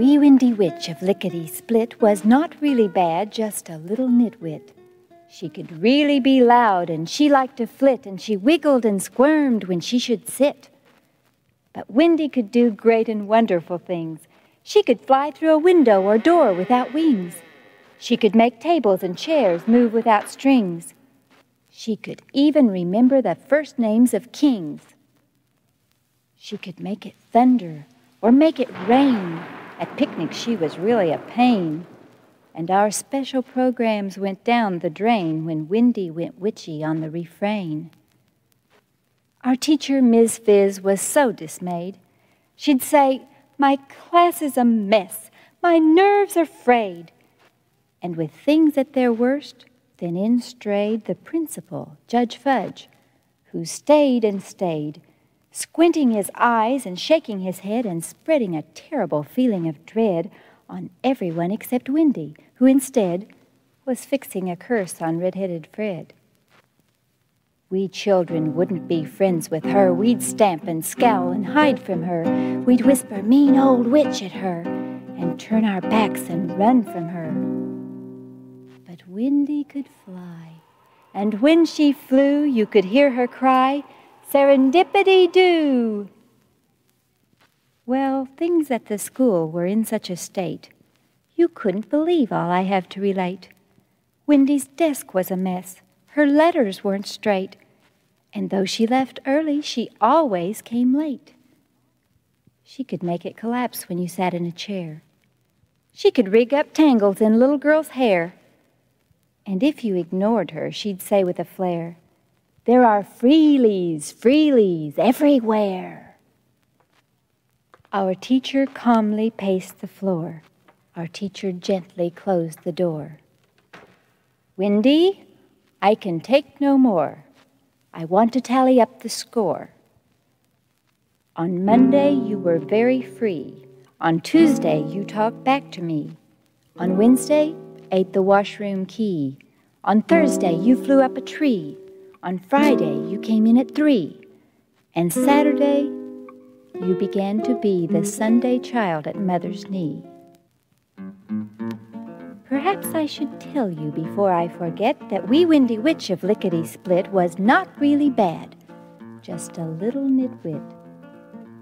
wee Wendy witch of Lickety Split was not really bad, just a little nitwit. She could really be loud, and she liked to flit, and she wiggled and squirmed when she should sit. But Wendy could do great and wonderful things. She could fly through a window or door without wings. She could make tables and chairs move without strings. She could even remember the first names of kings. She could make it thunder or make it rain. At picnics, she was really a pain and our special programs went down the drain when Wendy went witchy on the refrain. Our teacher, Ms. Fizz, was so dismayed. She'd say, My class is a mess, my nerves are frayed. And with things at their worst, then in strayed the principal, Judge Fudge, who stayed and stayed, squinting his eyes and shaking his head and spreading a terrible feeling of dread on everyone except Wendy, who instead was fixing a curse on red-headed Fred. We children wouldn't be friends with her. We'd stamp and scowl and hide from her. We'd whisper mean old witch at her and turn our backs and run from her. But Wendy could fly, and when she flew, you could hear her cry, Serendipity do! Well, things at the school were in such a state. You couldn't believe all I have to relate. Wendy's desk was a mess. Her letters weren't straight. And though she left early, she always came late. She could make it collapse when you sat in a chair. She could rig up tangles in little girls' hair. And if you ignored her, she'd say with a flare, There are freelies, freelies everywhere. Our teacher calmly paced the floor. Our teacher gently closed the door. Wendy, I can take no more. I want to tally up the score. On Monday, you were very free. On Tuesday, you talked back to me. On Wednesday, ate the washroom key. On Thursday, you flew up a tree. On Friday, you came in at three. And Saturday, you began to be the Sunday child at mother's knee. Perhaps I should tell you before I forget that wee Wendy witch of Lickety Split was not really bad, just a little nitwit.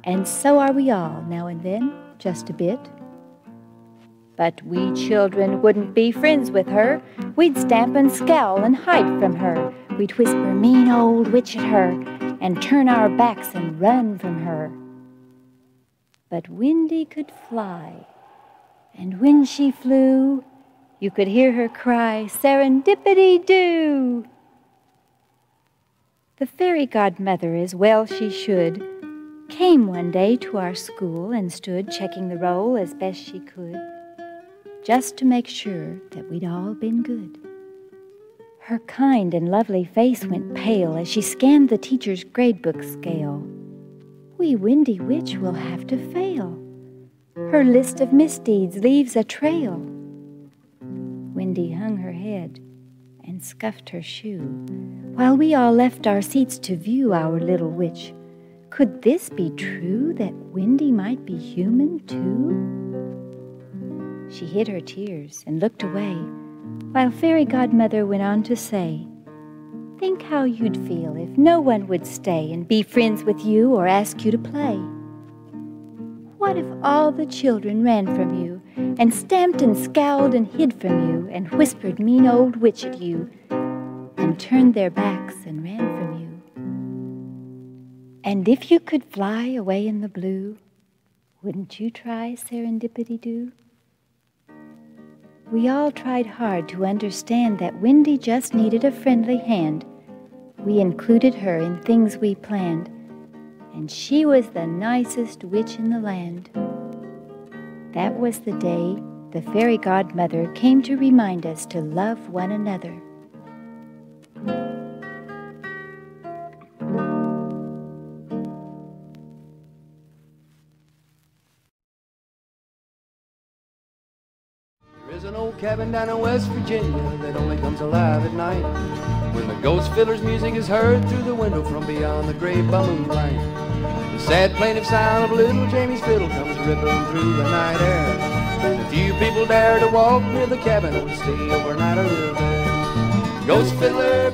And so are we all now and then, just a bit. But we children wouldn't be friends with her. We'd stamp and scowl and hide from her. We'd whisper mean old witch at her and turn our backs and run from her. But Wendy could fly, and when she flew, you could hear her cry, Serendipity do! The fairy godmother, as well she should, came one day to our school and stood checking the roll as best she could, just to make sure that we'd all been good. Her kind and lovely face went pale as she scanned the teacher's gradebook scale We Wendy witch will have to fail. Her list of misdeeds leaves a trail. Wendy hung her head and scuffed her shoe, while we all left our seats to view our little witch. Could this be true that Wendy might be human too? She hid her tears and looked away, while Fairy Godmother went on to say, Think how you'd feel if no one would stay and be friends with you or ask you to play. What if all the children ran from you and stamped and scowled and hid from you and whispered mean old witch at you and turned their backs and ran from you? And if you could fly away in the blue, wouldn't you try serendipity do? We all tried hard to understand that Wendy just needed a friendly hand. We included her in things we planned, and she was the nicest witch in the land. That was the day the fairy godmother came to remind us to love one another. Cabin down in West Virginia that only comes alive at night. When the ghost fiddler's music is heard through the window from beyond the gray balloon light. The sad plaintive sound of little Jamie's fiddle comes rippling through the night air. And a few people dare to walk near the cabin and stay overnight or live there. Ghost fiddler